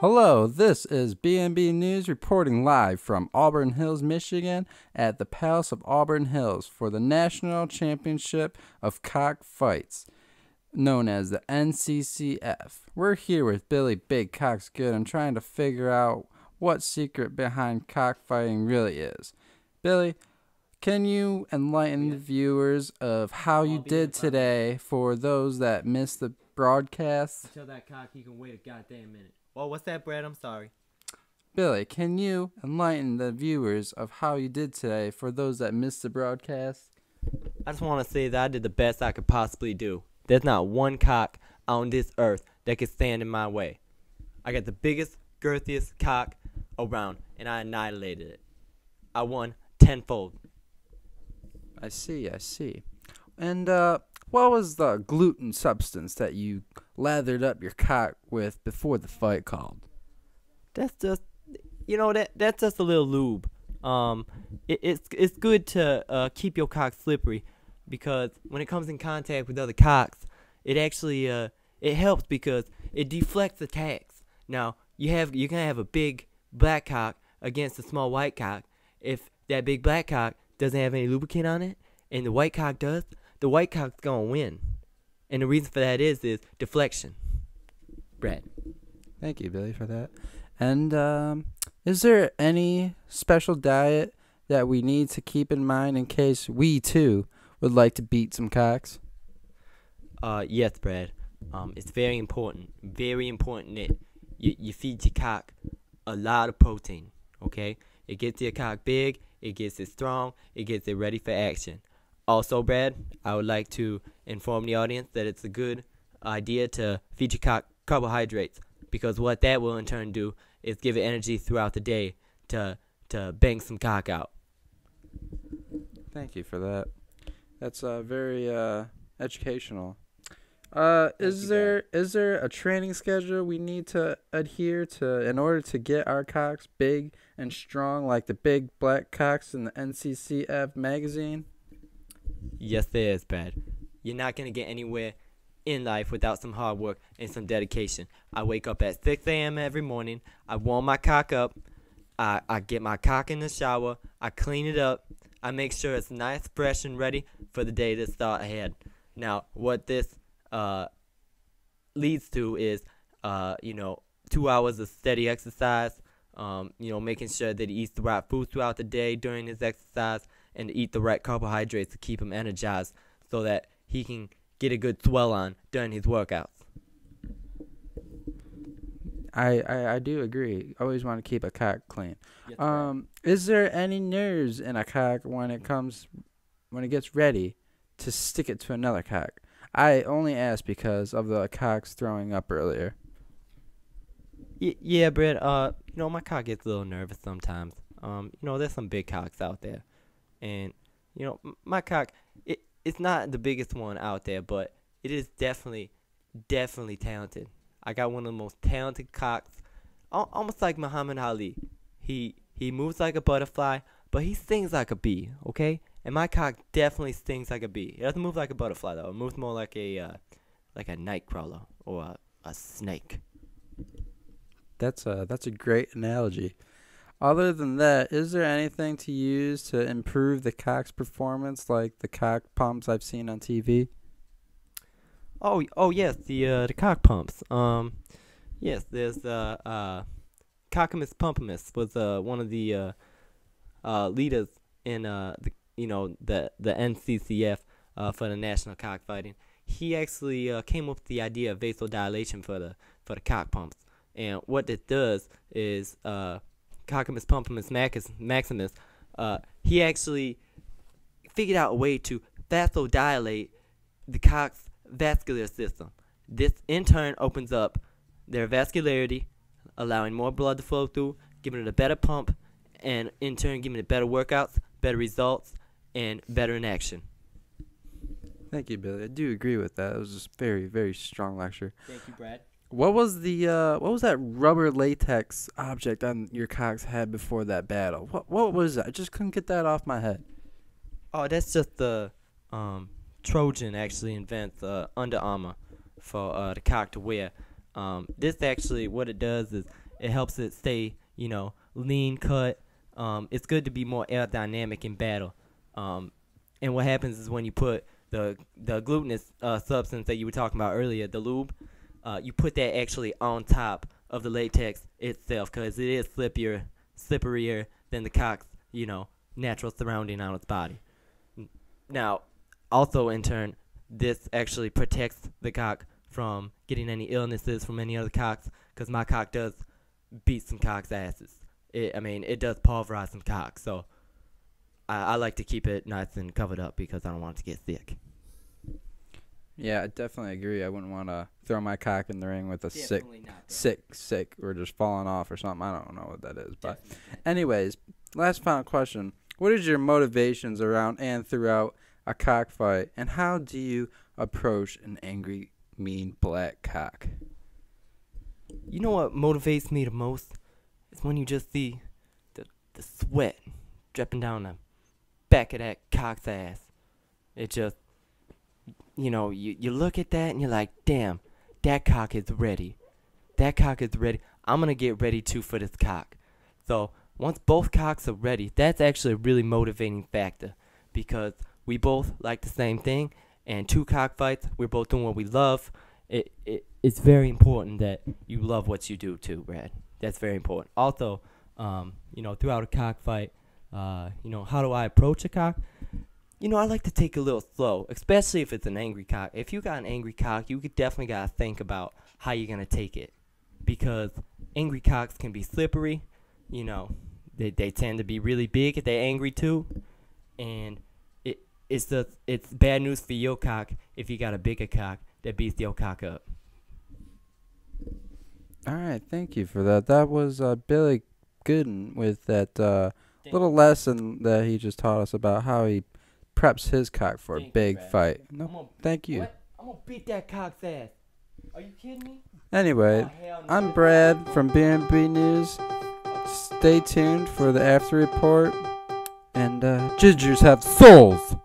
Hello, this is BNB News reporting live from Auburn Hills, Michigan at the Palace of Auburn Hills for the National Championship of Cockfights, known as the NCCF. We're here with Billy Big Cox Good and trying to figure out what secret behind cockfighting really is. Billy, can you enlighten the viewers of how you did today for those that missed the broadcast? Tell that cock he can wait a goddamn minute. Well, what's that, Brad? I'm sorry. Billy, can you enlighten the viewers of how you did today for those that missed the broadcast? I just want to say that I did the best I could possibly do. There's not one cock on this earth that could stand in my way. I got the biggest, girthiest cock around, and I annihilated it. I won tenfold. I see, I see. And uh, what was the gluten substance that you lathered up your cock with before the fight called? That's just, you know, that that's just a little lube. Um, it, it's it's good to uh, keep your cock slippery because when it comes in contact with other cocks, it actually uh, it helps because it deflects attacks. Now you have you can have a big black cock against a small white cock. If that big black cock doesn't have any lubricant on it, and the white cock does, the white cock's gonna win. And the reason for that is is deflection. Brad. Thank you, Billy, for that. And um, is there any special diet that we need to keep in mind in case we too would like to beat some cocks? Uh, yes, Brad. Um, it's very important, very important that you, you feed your cock a lot of protein. Okay, it gets your cock big, it gets it strong, it gets it ready for action. Also, Brad, I would like to inform the audience that it's a good idea to feed your cock carbohydrates because what that will in turn do is give it energy throughout the day to to bang some cock out. Thank you for that. That's uh, very uh, educational. Uh, is there is there a training schedule we need to adhere to in order to get our cocks big and strong like the big black cocks in the NCCF magazine? Yes, there is, Brad. You're not gonna get anywhere in life without some hard work and some dedication. I wake up at 6 a.m. every morning. I warm my cock up. I, I get my cock in the shower. I clean it up. I make sure it's nice, fresh, and ready for the day to start ahead. Now, what this uh, leads to is, uh, you know, two hours of steady exercise. Um, you know, making sure that he eats the right food throughout the day during his exercise, and eat the right carbohydrates to keep him energized, so that he can get a good swell on during his workouts. I, I, I do agree. Always want to keep a cock clean. Yes, Um, is there any nerves in a cock when it comes when it gets ready to stick it to another cock? I only ask because of the cocks throwing up earlier. Y- yeah, Brett. Uh, you know, my cock gets a little nervous sometimes. Um, you know, there's some big cocks out there, and you know, my cock, it it's not the biggest one out there, but it is definitely, definitely talented. I got one of the most talented cocks, almost like Muhammad Ali. He he moves like a butterfly, but he stings like a bee. Okay, and my cock definitely stings like a bee. It doesn't move like a butterfly though. It moves more like a uh, like a night crawler or a, a snake. That's a that's a great analogy. Other than that, is there anything to use to improve the cock's performance, like the cock pumps I've seen on TV? Oh, oh yes, the uh, the cock pumps. Um, yes, there's uh, uh, Cockamus Pumpamus was uh one of the uh, uh leaders in uh the you know the the NCCF uh for the national cockfighting. He actually uh, came up with the idea of vasodilation for the for the cock pumps, and what it does is uh Cockamus Pumpamus Max- Maximus uh he actually figured out a way to vasodilate the cock's vascular system. This in turn opens up their vascularity, allowing more blood to flow through, giving it a better pump, and in turn giving it better workouts, better results, and better in action. Thank you, Billy. I do agree with that. It was just very very strong lecture. Thank you, Brad. What was the uh what was that rubber latex object on your cock's head before that battle? What what was that? I just couldn't get that off my head. Oh, that's just the um, Trojan actually invents uh, Under Armour for uh, the cock to wear. Um, this actually, what it does is It helps it stay, you know, lean cut. Um, it's good to be more aerodynamic in battle. Um, and what happens is when you put the the glutinous uh, substance that you were talking about earlier, the lube, uh, you put that actually on top of the latex itself because it is slippier, slipperier than the cock's, you know, natural surrounding on its body. Now, also in turn, this actually protects the cock from getting any illnesses from any other cocks because my cock does beat some cocks' asses. It, I mean, it does pulverize some cocks, so I, I like to keep it nice and covered up because I don't want it to get sick. Yeah, I definitely agree. I wouldn't want to throw my cock in the ring with a sick, Definitely not. sick, sick, or just falling off or something. I don't know what that is. But, Definitely. anyways, last final question: What is your motivations around and throughout a cockfight, and how do you approach an angry, mean black cock? You know what motivates me the most is when you just see the the sweat dripping down the back of that cock's ass. It just, you know, you you look at that and you're like, damn, that cock is ready. That cock is ready. I'm gonna get ready too for this cock. So once both cocks are ready, that's actually a really motivating factor because we both like the same thing, and two cockfights, we're both doing what we love. It, it it's very important that you love what you do too, Brad. That's very important. Also, um, you know, throughout a cockfight, uh, you know, how do I approach a cock? You know, I like to take a little slow, especially if it's an angry cock. If you got an angry cock, you could definitely gotta think about how you're gonna take it, because angry cocks can be slippery. You know, they they tend to be really big if they're angry too, and it it's the it's bad news for your cock if you got a bigger cock that beats your cock up. All right, thank you for that. That was uh, Billy Gooden with that uh, little lesson that he just taught us about how he preps his cock for a Thank you, big Brad. fight. No, gonna, thank you. What? I'm gonna beat that cock's ass. Are you kidding me? Anyway, Oh, no. I'm Brad from BNB News. Stay tuned for the after report. And uh, Gingers have souls.